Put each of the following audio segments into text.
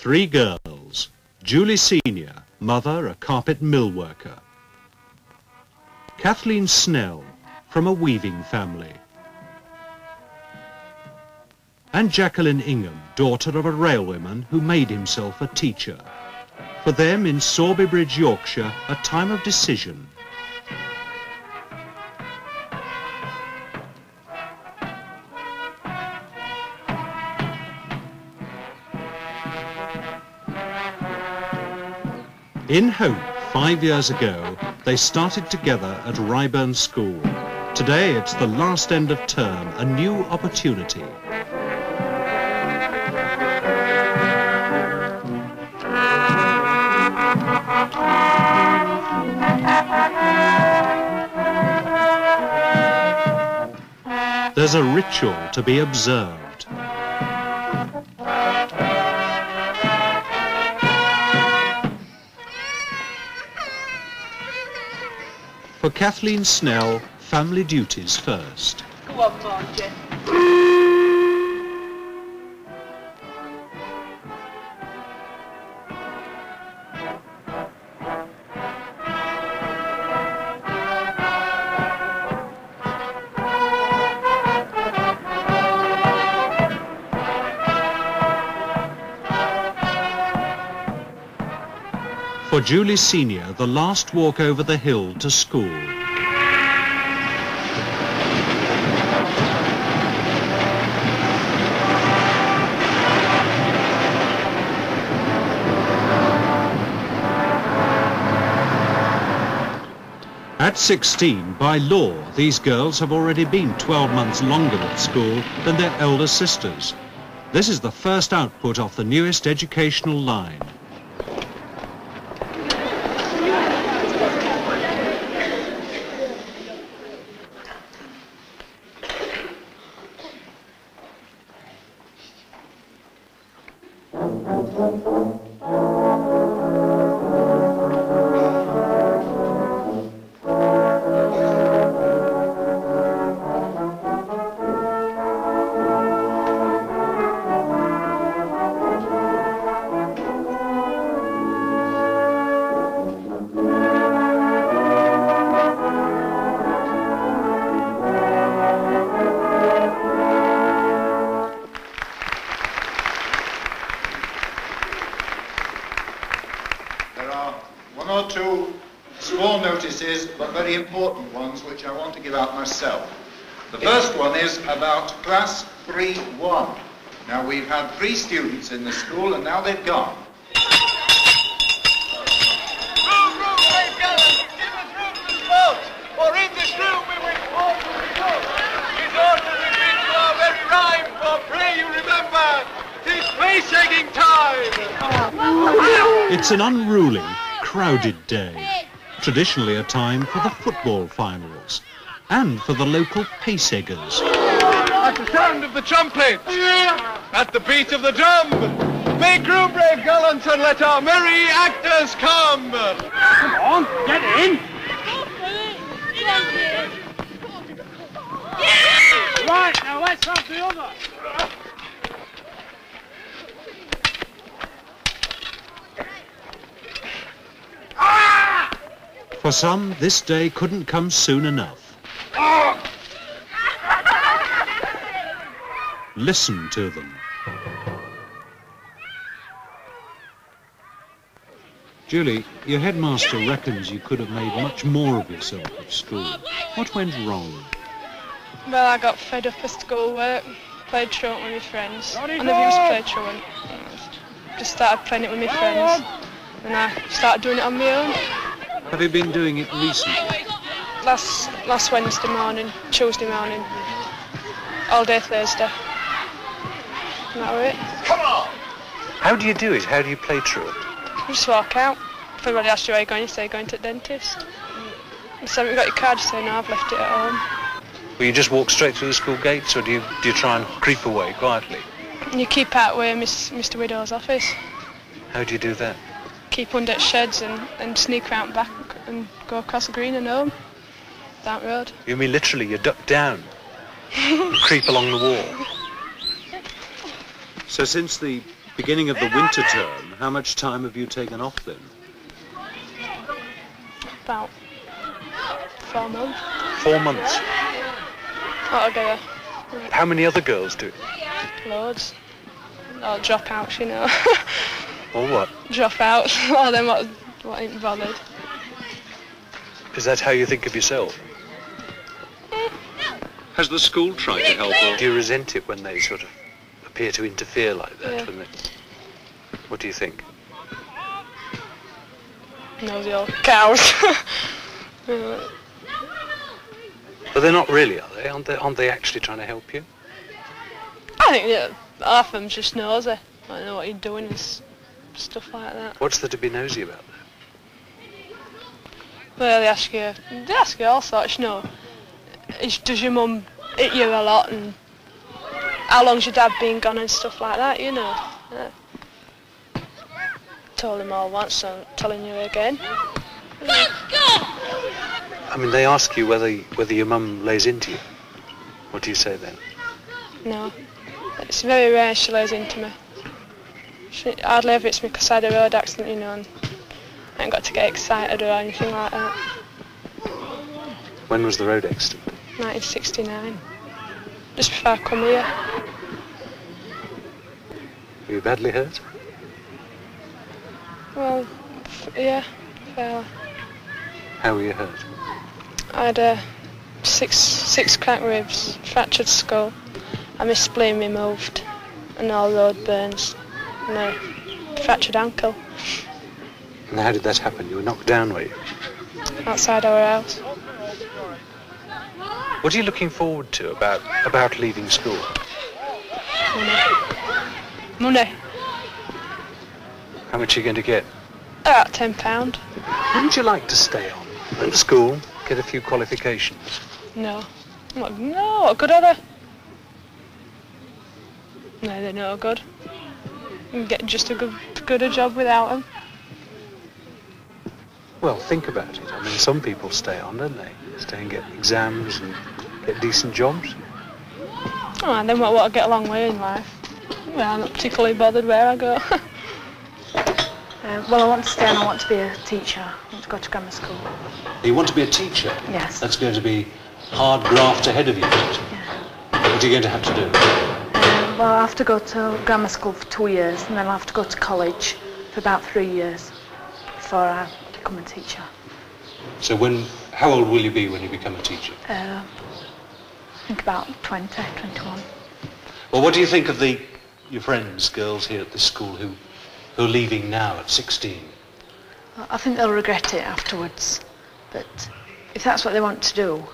Three girls. Julie Senior, mother, a carpet mill worker. Kathleen Snell, from a weaving family. And Jacqueline Ingham, daughter of a railwayman who made himself a teacher. For them in Sowerby Bridge, Yorkshire, a time of decision. In Hope, five years ago, they started together at Ryburn School. Today, it's the last end of term, a new opportunity. There's a ritual to be observed. For Kathleen Snell, family duties first. Go on, Margie. Julie Senior, the last walk over the hill to school. At 16, by law, these girls have already been 12 months longer at school than their elder sisters. This is the first output off the newest educational line. Very important ones, which I want to give out myself. The first one is about Class 3-1. Now, we've had three students in the school, and now they've gone. It's an unruly, crowded day. Traditionally a time for the football finals and for the local pace eggers. At the sound of the trumpet, at the beat of the drum, make room, brave gallants, and let our merry actors come. Come on, get in. Right, now let's have the other. Ah! For some, this day couldn't come soon enough. Listen to them. Julie, your headmaster reckons you could have made much more of yourself at school. What went wrong? Well, I got fed up of schoolwork, played truant with my friends. I never used to play truant. Just started playing it with my friends. And I started doing it on my own. Have you been doing it recently? Last last Wednesday morning, Tuesday morning, all day Thursday. And that were it. How do you do it? How do you play truant? You just walk out. If anybody asks you where you're going, you say going to the dentist. And so you got your card, you say no, I've left it at home. Will you just walk straight through the school gates or do you, do you try and creep away quietly? You keep out where Miss, Mr Widow's office. How do you do that? Keep under sheds and, and sneak around back and go across the green and home. That road. You mean literally you duck down? you creep along the wall? So since the Beginning of the winter term, how much time have you taken off then? About four months Four months. altogether. How many other girls do it? Loads. Or dropouts, you know. Or what? Drop out. Or them what, what ain't bothered. Is that how you think of yourself? Has the school tried to help or Do you resent it when they sort of appear to interfere like that? Yeah. When they... What do you think? Nosy old cows. But they're not really, are they? Aren't they, aren't they actually trying to help you? I think that half of them's just nosy. I don't know what you're doing and s- stuff like that. What's there to be nosy about? Well, they ask you, they ask you all sorts, you know. Is, does your mum hit you a lot and how long's your dad been gone and stuff like that, you know. Yeah. Told him all once, so I'm telling you again. I mean, they ask you whether whether your mum lays into you. What do you say then? No. It's very rare she lays into me. She hardly ever hits me because I had a road accident, you know, and I ain't got to get excited or anything like that. When was the road accident? 1969. Just before I come here. Were you badly hurt? Well, f- yeah, fairly. How were you hurt? I had uh, six six cracked ribs, fractured skull, and my spleen removed, and all road burns, a fractured ankle And how did that happen? You were knocked down, were you? outside our house. What are you looking forward to about about leaving school? Monday. Monday. How much are you going to get? about ten pound. Wouldn't you like to stay on at school, get a few qualifications? No, no, what good are they? No, they're no good. You can get just a good, good a job without them. Well, think about it. I mean, some people stay on, don't they? Stay and get exams and get decent jobs. Oh, and then what, what I get along with in life? Well, I'm not particularly bothered where I go. Uh, well, I want to stay and I want to be a teacher. I want to go to grammar school. you want to be a teacher? Yes. That's going to be hard graft ahead of you. isn't it? What are you going to have to do? Well, I have to go to grammar school for two years and then I have to go to college for about three years before I become a teacher. So when, how old will you be when you become a teacher? Uh, I think about 20, 21. Well, what do you think of the your friends, girls here at this school who who are leaving now at 16? I- I think they'll regret it afterwards. But if that's what they want to do,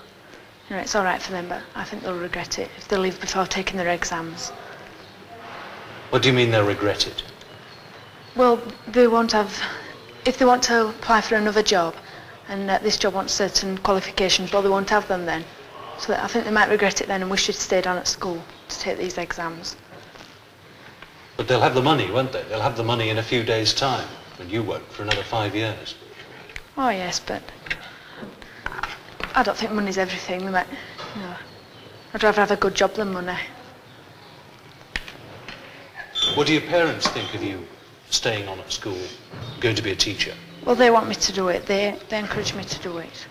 you know, it's all right for them, but I think they'll regret it if they leave before taking their exams. What do you mean they'll regret it? Well, they won't have, if they want to apply for another job, and uh, this job wants certain qualifications, well, they won't have them then. So I think they might regret it then and wish they'd stayed on at school to take these exams. But they'll have the money, won't they? They'll have the money in a few days' time, and you won't for another five years. Oh yes, but I don't think money's everything. They might, you know, I'd rather have a good job than money. What do your parents think of you staying on at school, going to be a teacher? Well, they want me to do it. They they encourage me to do it.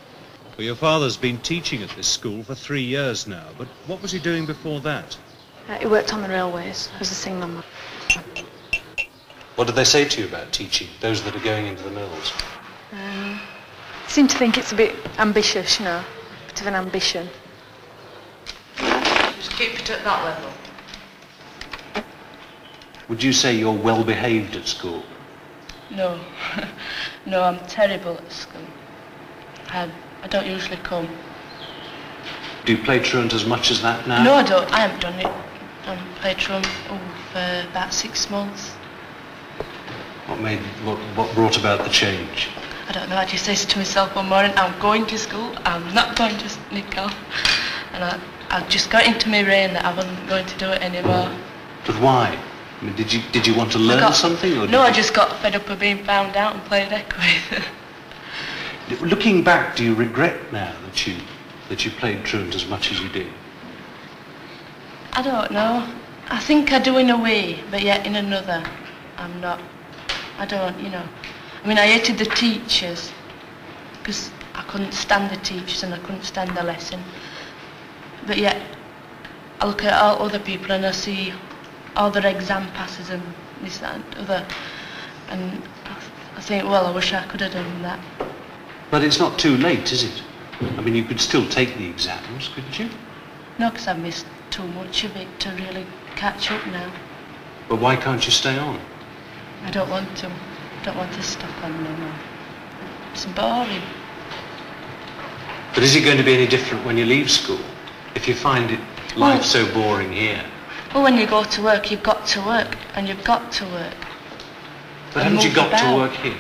Well, your father's been teaching at this school for three years now, but what was he doing before that? Uh, he worked on the railways as a signalman. What did they say to you about teaching, those that are going into the mills? Um, seem to think it's a bit ambitious, you know, a bit of an ambition. Just keep it at that level. Would you say you're well behaved at school? No. no, I'm terrible at school. I, I don't usually come. Do you play truant as much as that now? No, I don't. I haven't done it. I've played truant oh, for about six months. What made, what, what brought about the change? I don't know. I just say to myself one morning, I'm going to school. I'm not going to sneak off. And I, I just got into my brain that I wasn't going to do it anymore. But why? I mean, did you did you want to I learn got- something, or No, I just got fed up of being found out and played with. Looking back, do you regret now that you that you played truant as much as you did? I don't know. I think I do in a way, but yet in another. I'm not. I don't, you know. I mean, I hated the teachers because I couldn't stand the teachers and I couldn't stand the lesson. But yet, I look at all other people and I see all their exam passes and this, that and other. And I, I think, well, I wish I could have done that. But it's not too late, is it? I mean, you could still take the exams, couldn't you? No, because I've missed too much of it to really catch up now. But why can't you stay on? I don't want to. I don't want to stop on no more. It's boring. But is it going to be any different when you leave school? If you find it life Well- so boring here? Well, when you go to work, you've got to work, and you've got to work. But And haven't you got to work here?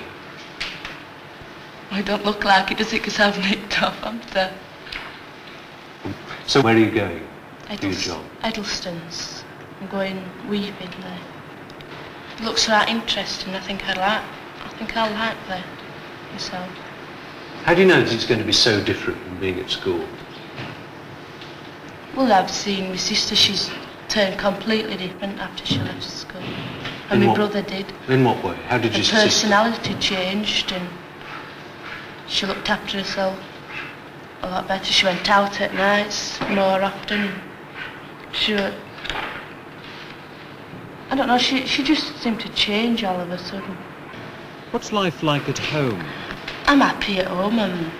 I don't look like it, does it? Because I've nicked off, haven't I? So where are you going? Job? Edelston's. I'm going weaving there. It looks right interesting. I think I like. I think I'll like there myself. How do you know that it's going to be so different from being at school? Well, I've seen my sister. She's turned completely different after she left school, and In my what- brother did. In what way? How did Her your sister... personality changed, and she looked after herself a lot better. She went out at nights more often. She, wa- I don't know. She she just seemed to change all of a sudden. What's life like at home? I'm happy at home. And,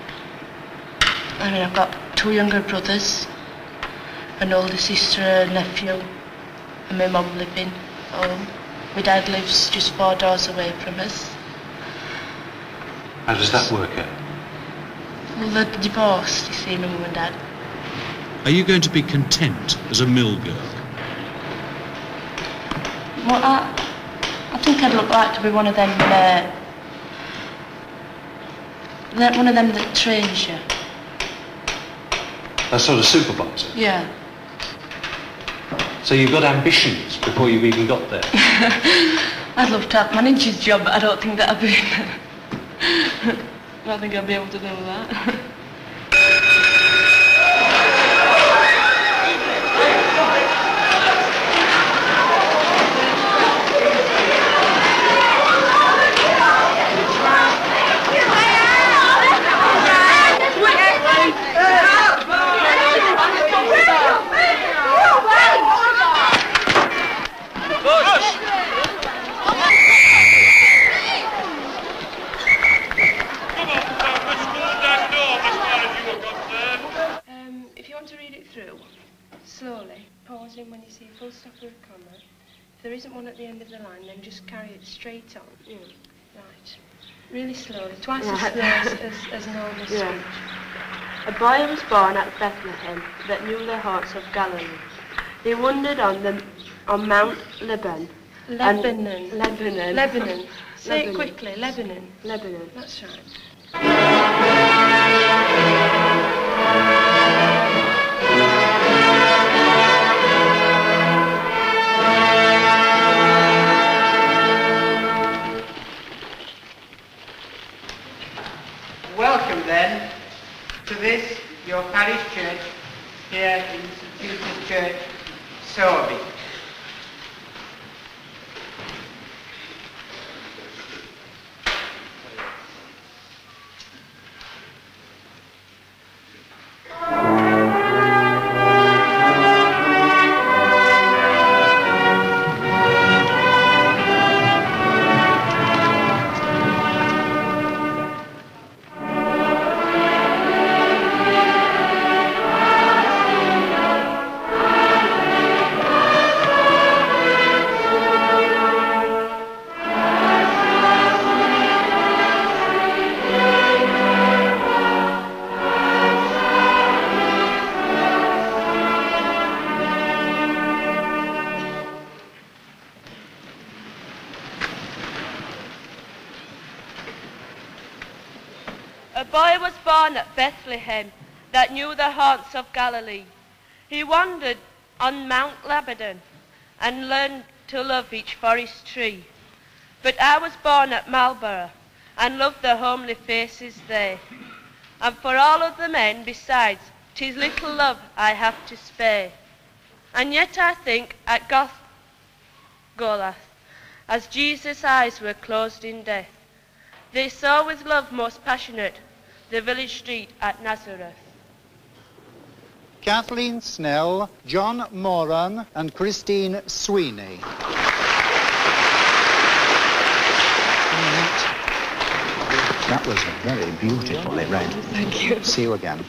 I mean, I've got two younger brothers, an older sister, a nephew, and my mum living home. My dad lives just four doors away from us. How does that work out? Well, they're divorced, you see, my mum and dad. Are you going to be content as a mill girl? Well, I, I think I'd look like to be one of them, uh, that one of them that trains you. A sort of supervisor. Yeah. So you've got ambitions before you've even got there. I'd love to have manager's job, but I don't think that I'd be. I don't think I'd be able to do that. Um, if you want to read it through, slowly, pausing when you see a full stop or a comma. If there isn't one at the end of the line, then just carry it straight on. Mm. Right. Really slowly, twice as slow as, as, as normal Yeah. speech. A boy was born at Bethlehem that knew the hearts of Galilee. He wandered on the on Mount Lebanon. Lebanon. Lebanon. Lebanon. Say it quickly, Lebanon. Lebanon. That's right. Then to this, your parish church, here in St Peter's Church, Sowerby. Knew the haunts of Galilee. He wandered on Mount Lebanon and learned to love each forest tree. But I was born at Marlborough and loved the homely faces there. And for all of the men besides, 'tis little love I have to spare. And yet I think at Goth, Golath, as Jesus' eyes were closed in death. They saw with love most passionate the village street at Nazareth. Kathleen Snell, John Moran and Christine Sweeney. That was a very beautifully read. Thank you. See you again.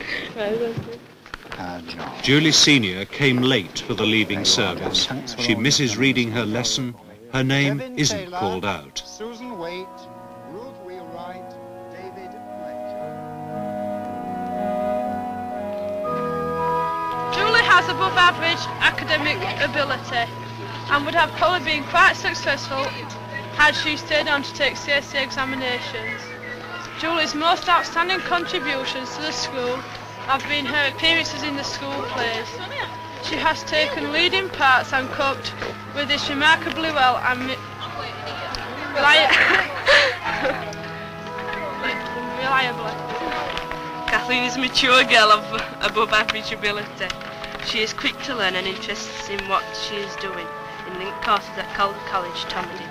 Uh, John. Julie Senior came late for the leaving There you are, service. Dan. Thanks for She misses reading her lesson. Her name Kevin isn't Taylor, called out. Susan Waite, has above average academic ability and would have probably been quite successful had she stayed on to take CSE examinations. Julie's most outstanding contributions to the school have been her appearances in the school plays. She has taken leading parts and coped with this remarkably well and reliably. Kathleen is a mature girl of above average ability. She is quick to learn and interested in what she is doing. In linked courses at Calder College, Tomedy,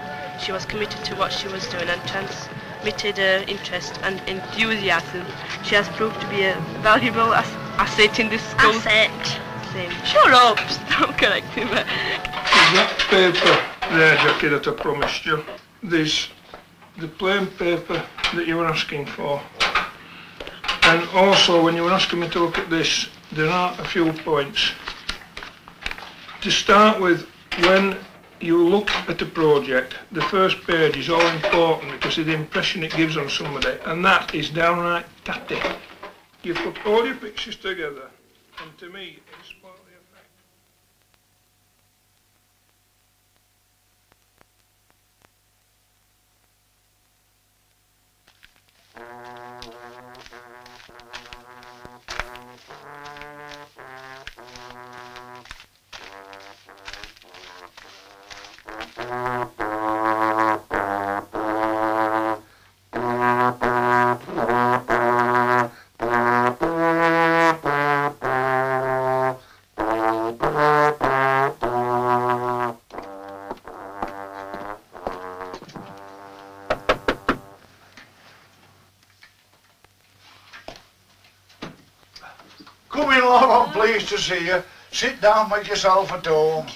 she was committed to what she was doing and transmitted her interest and enthusiasm. She has proved to be a valuable as- asset in this school. Asset. Same. Shut up! Stop correcting me. that paper there, Jackie, that I promised you, there's the plain paper that you were asking for. And also, when you were asking me to look at this, there are a few points. To start with, when you look at a project, the first page is all important because of the impression it gives on somebody, and that is downright tatty. You put all your pictures together, and to me, it's spoiled the effect. Come see you. Sit down, make yourself at home.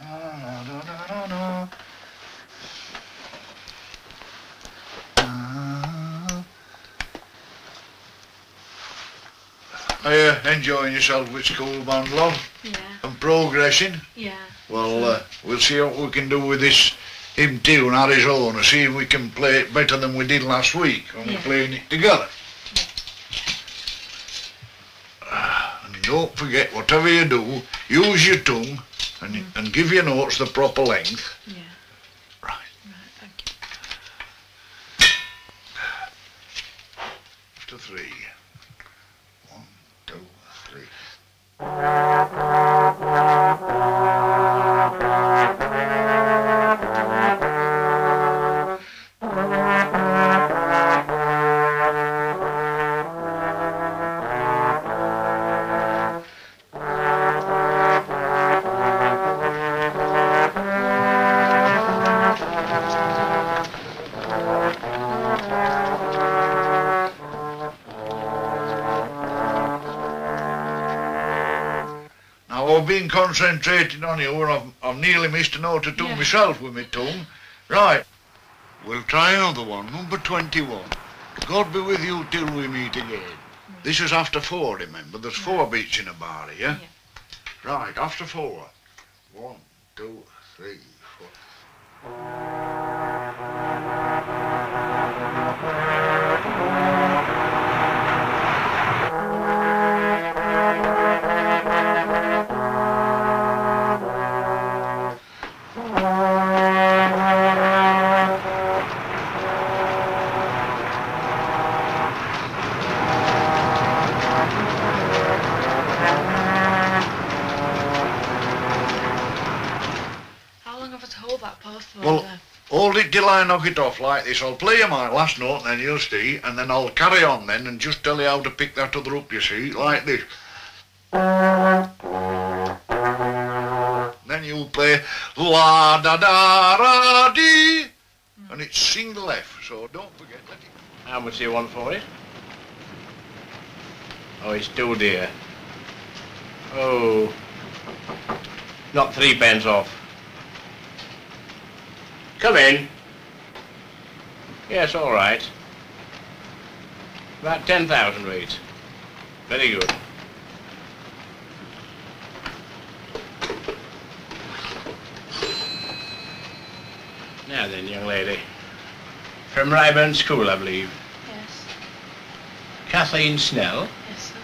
Ah, da, da. Ah. Are you enjoying yourself with school band, love? Yeah. And progressing? Yeah. Well, uh, we'll see what we can do with this hymn tune, Arizona, see if we can play it better than we did last week when we're playing it together. Ah, And don't forget, whatever you do, use your tongue and, and give your notes the proper length. I've been concentrating on you and I've, I've nearly missed a note or two Yeah. myself with my tongue. Right. We'll try another one, number 21. God be with you till we meet again. This is after four, remember? There's four beats in a bar here. Right, after four. One, two, three, four. I knock it off like this. I'll play you my last note and then you'll see, and then I'll carry on then and just tell you how to pick that other up, you see, like this. Then you'll play la da da ra dee, and it's single F, so don't forget that. How much do you want for it? Oh, it's too dear. Oh, not three pence off. Come in. Yes, all right. About 10,000 rates. Very good. Now then, young lady. From Ryburn School, I believe. Yes. Kathleen Snell. Yes, sir.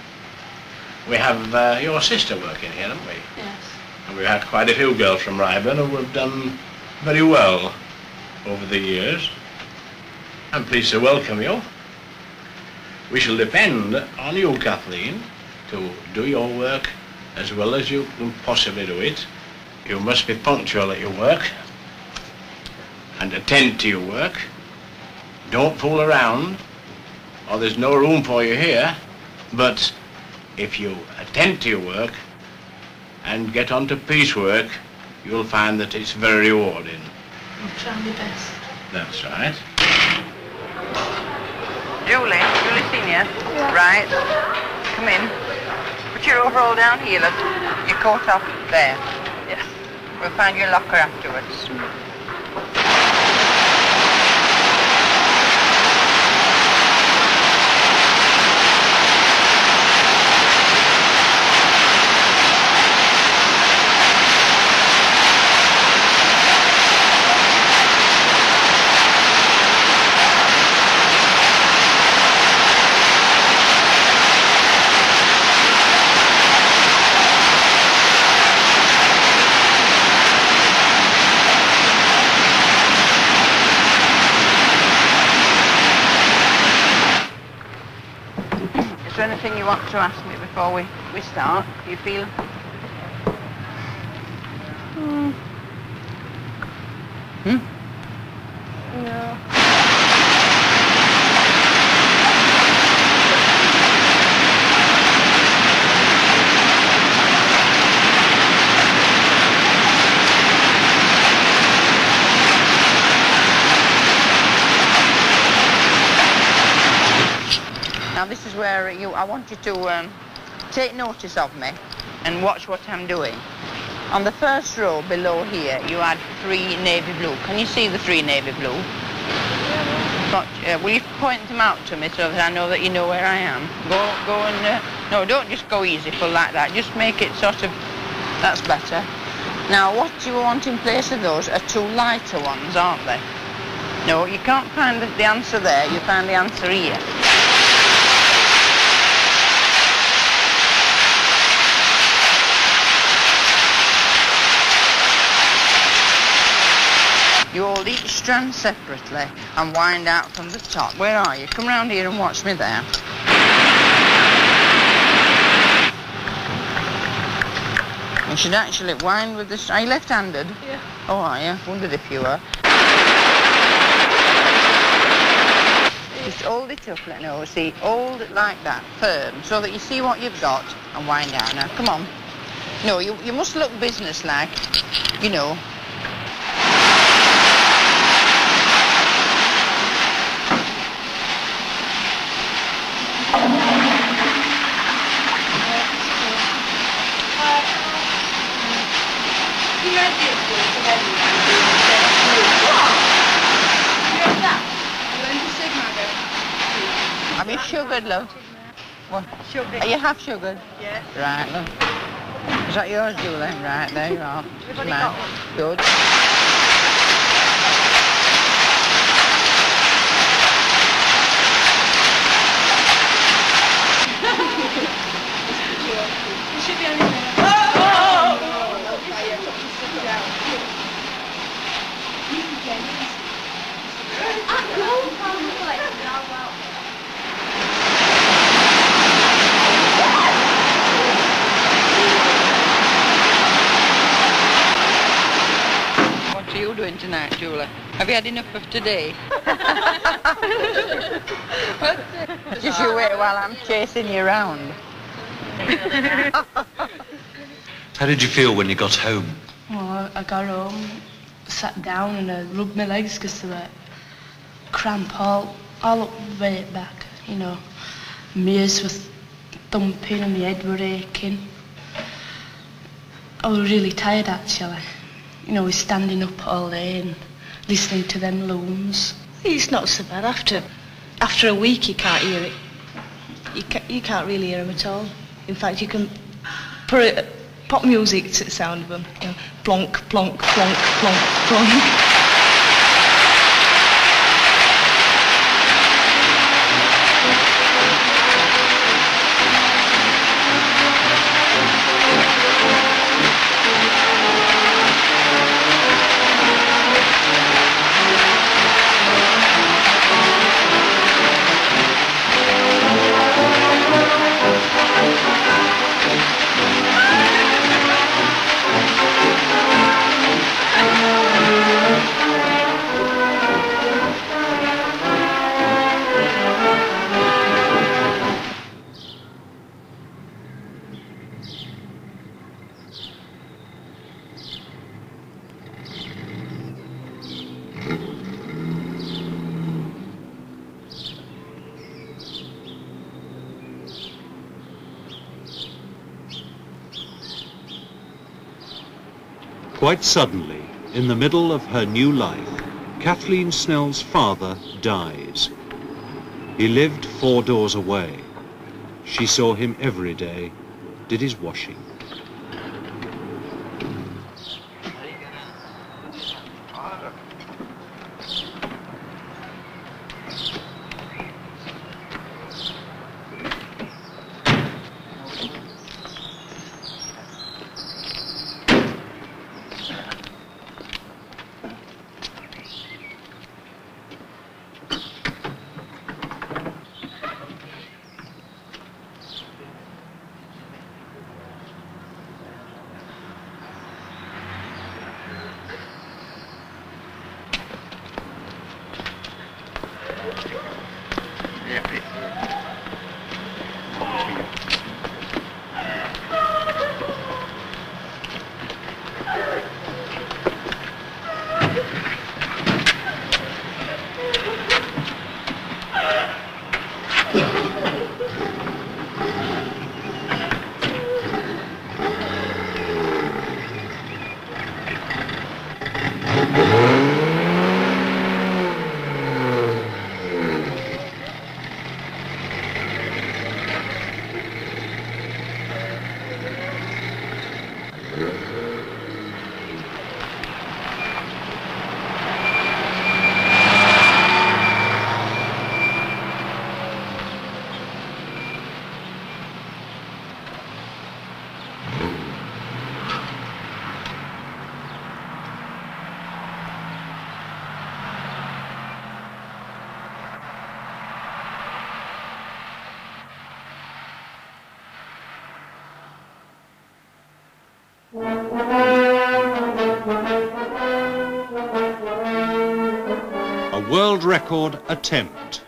We have uh, your sister working here, haven't we? Yes. And we've had quite a few girls from Ryburn who have done very well over the years. I'm pleased to welcome you. We shall depend on you, Kathleen, to do your work as well as you can possibly do it. You must be punctual at your work and attend to your work. Don't fool around, or there's no room for you here. But if you attend to your work and get on to piecework, you'll find that it's very rewarding. I'll try my best. That's right. Julie, Julie Senior. Right. Come in. Put your overall down here, look. Your coat off there. Yes. We'll find your locker afterwards. Mm. Anything you want to ask me before we, we start? You feel? Hmm. Where you. I want you to um, take notice of me and watch what I'm doing. On the first row below here, you had three navy blue. Can you see the three navy blue? Got, uh, will you point them out to me so that I know that you know where I am? Go, go and uh, no, don't just go easy full like that. Just make it sort of. That's better. Now, what you want in place of those are two lighter ones, aren't they? No, you can't find the answer there. You find the answer here. You hold each strand separately and wind out from the top. Where are you? Come round here and watch me there. You should actually wind with this. Are you left-handed? Yeah. Oh, are you? Wondered if you were. Just hold it up, let no, see, hold it like that, firm, so that you see what you've got, and wind down. Now, come on. No, you, you must look businesslike, you know. Have you sugared, love? What? Sugared. Are you half sugared? Yeah. Right, love. Is that yours, Julie? Right, there you are. Everybody Right. got one? Good. You should be on your Oh! What are you doing tonight, Julie? Have you had enough of today? Just you wait while I'm chasing you around. How did you feel when you got home? Well, I, I got home, sat down and I rubbed my legs because they were cramp all, all up way back, you know. My ears were thumping and my head were aching. I was really tired actually. You know, we're standing up all day and listening to them looms. It's not so bad. After after a week, you can't hear it. You, ca- you can't really hear them at all. In fact, you can put pop music to the sound of them. You know, plonk, plonk, plonk, plonk, plonk. Quite suddenly, in the middle of her new life, Kathleen Snell's father dies. He lived four doors away. She saw him every day, did his washing. A world record attempt.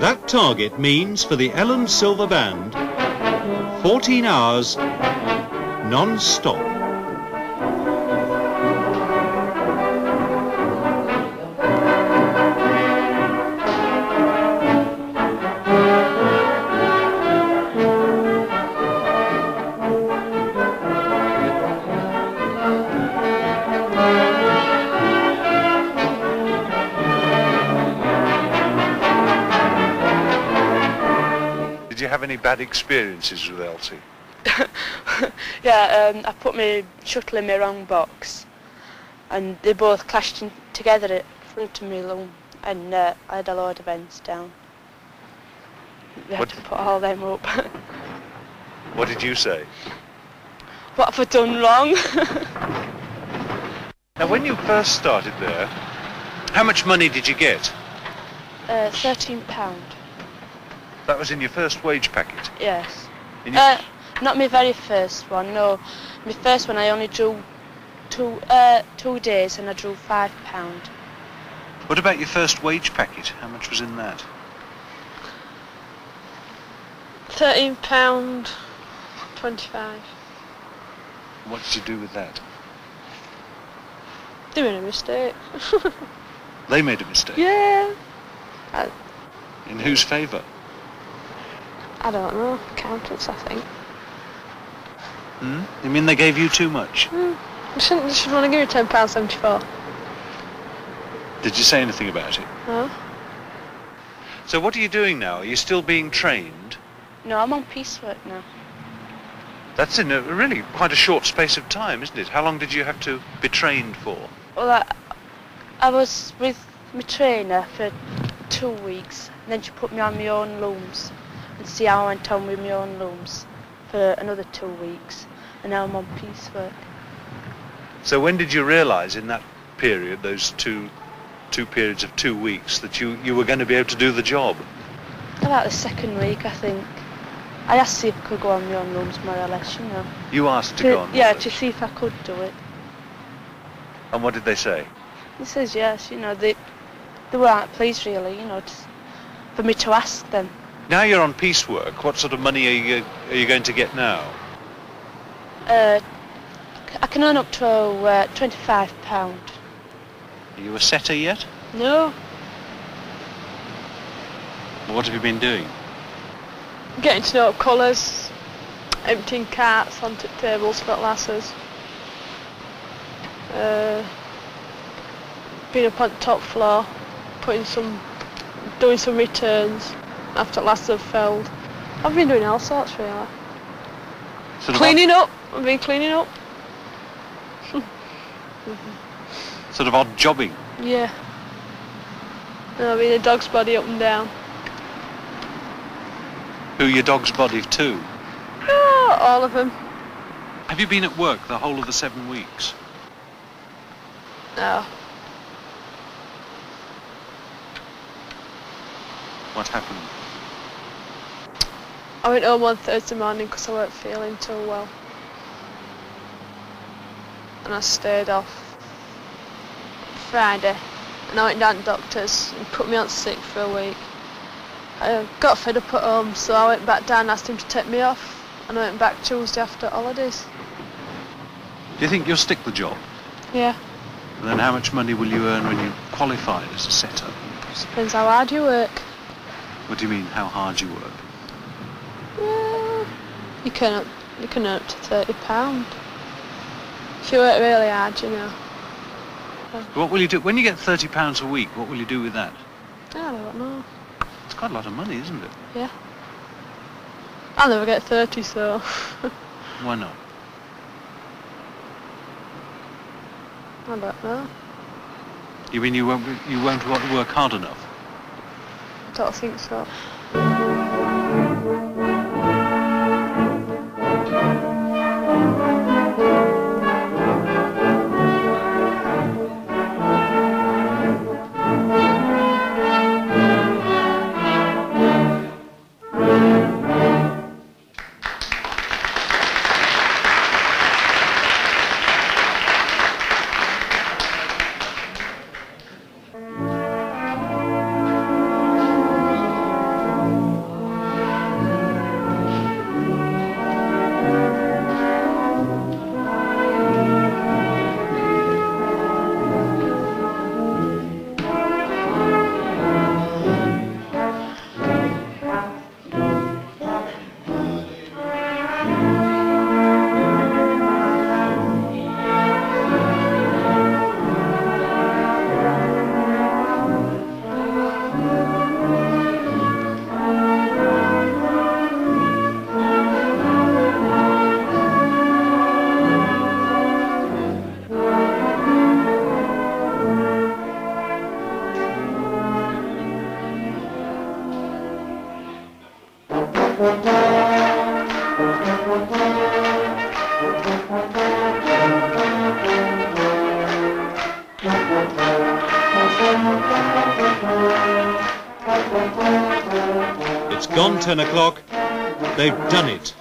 That target means for the Elland Silver Band 14 hours non-stop. Any bad experiences with Elsie? yeah, um, I put my shuttle in my wrong box, and they both clashed in together in front of me loom, and uh, I had a load of ends down. We had What- to put all them up. What did you say? what have I done wrong? Now, when you first started there, how much money did you get? uh, Thirteen pound. That was in your first wage packet. Yes. In your- Uh, not my very first one. No, my first one I only drew two uh, two days, and I drew five pound. What about your first wage packet? How much was in that? Thirteen pound twenty-five. What did you do with that? Doing a mistake. They made a mistake. yeah. I, In whose favour? I don't know. Accountants, I think. Hmm? You mean they gave you too much? Hmm. You shouldn't. You should want to give you ten pound seventy-four. Did you say anything about it? No. So what are you doing now? Are you still being trained? No, I'm on piecework now. That's in a really quite a short space of time, isn't it? How long did you have to be trained for? Well, I, I was with my trainer for two weeks. And then she put me on my own looms and see how I went on with my own looms for another two weeks. And now I'm on piecework. So when did you realise in that period, those two two periods of two weeks, that you, you were going to be able to do the job? About the second week, I think. I asked if I could go on my own looms more or less, you know. You asked to To- go on. yeah, to see if I could do it. And what did they say? He says yes, you know, they, they weren't pleased really, you know, to, for me to ask them. Now you're on piecework. What sort of money are you are you going to get now? Uh, I can earn up to uh, £25. Are you a setter yet? No. What have you been doing? Getting to know up colours, emptying carts onto tables for lasses. Uh, being up on the top floor, putting some, doing some returns after last I've filled. I've been doing all sorts really. Of cleaning up. I've been cleaning up. Sort of odd jobbing. Yeah. And I've been a dog's body up and down. Who your dog's body to? Oh, all of them. Have you been at work the whole of the seven weeks? No. What happened? I went home on Thursday morning because I weren't feeling too well. And I stayed off Friday. And I went down to doctors and put me on sick for a week. I got fed up at home, so I went back down and asked him to take me off. And I went back Tuesday after holidays. Do you think you'll stick the job? Yeah, And then how much money will you earn when you qualify as a setter? depends how hard you work. What do you mean, how hard you work? You can you can earn up to thirty pound. If you work really hard, you know. What will you do? When you get £30 a week, what will you do with that? I don't know. It's quite a lot of money, isn't it? Yeah. I'll never get 30, so... Why not? I don't know. You mean you won't, you won't work hard enough? I don't think so. It's gone 10 o'clock. They've done it.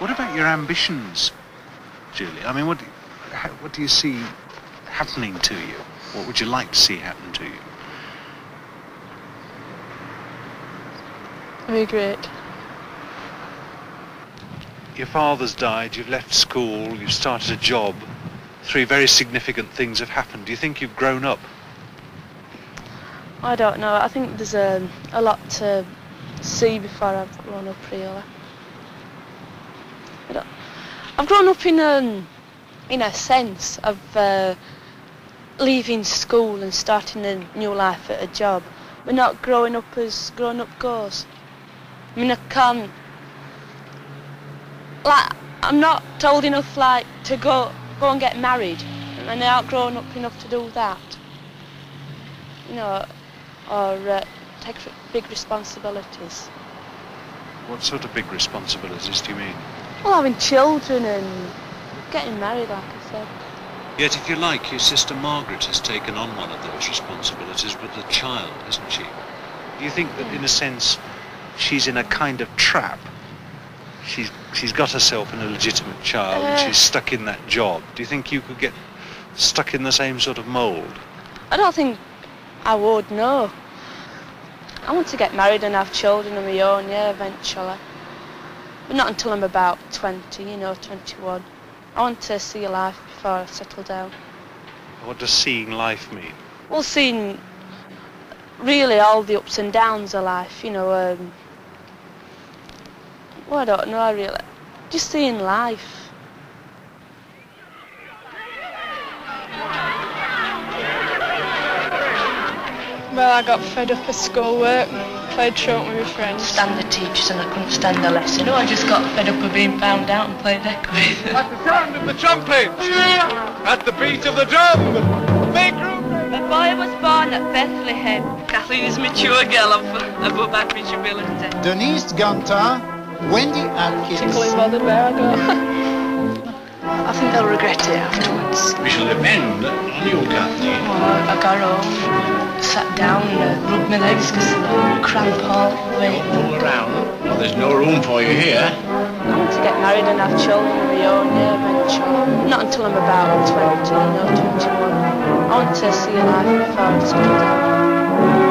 What about your ambitions, Julie? I mean, what, how, what do you see happening to you? What would you like to see happen to you? It'd be great. Your father's died, you've left school, you've started a job. Three very significant things have happened. Do you think you've grown up? I don't know. I think there's a, a lot to see before I've grown up, really. I've grown up in a, in a sense of uh, leaving school and starting a new life at a job, but not growing up as grown up goes. I mean, I can't. Like, I'm not told enough, like, to go go and get married, and I aren't grown up enough to do that. You know, or uh, take big responsibilities. What sort of big responsibilities do you mean? Well, having children and getting married, like I said. Yet, if you like, your sister Margaret has taken on one of those responsibilities with the child, hasn't she? Do you think that, in a sense, she's in a kind of trap? She's she's got herself an illegitimate child and Uh. she's stuck in that job. Do you think you could get stuck in the same sort of mould? I don't think I would, no. I want to get married and have children of my own, yeah, eventually. But not until I'm about 20, you know, 21. I want to see life before I settle down. What does seeing life mean? Well, seeing really all the ups and downs of life, you know, um, well, I don't know, I really. Just seeing life. Well, I got fed up of schoolwork, played truant with my friends. Stand the teachers and I couldn't stand the lesson. Oh, I just got fed up of being found out and played deck with. At the sound of the trumpet, at the beat of the drum, make room. A boy was born at Bethlehem. Kathleen is a mature girl of above average ability. Denise Gunter, Wendy Atkins. Tickling by the bear, I go. I think they'll regret it afterwards. We shall depend on you, Kathleen. Oh, I got home, sat down and uh, rubbed my legs because they cramp all the way. Fool around. Well, there's no room for you here. I want to get married and have children of my own, yeah, eventually. Not until I'm about 20, no, 21. I want to see a life before I settle down.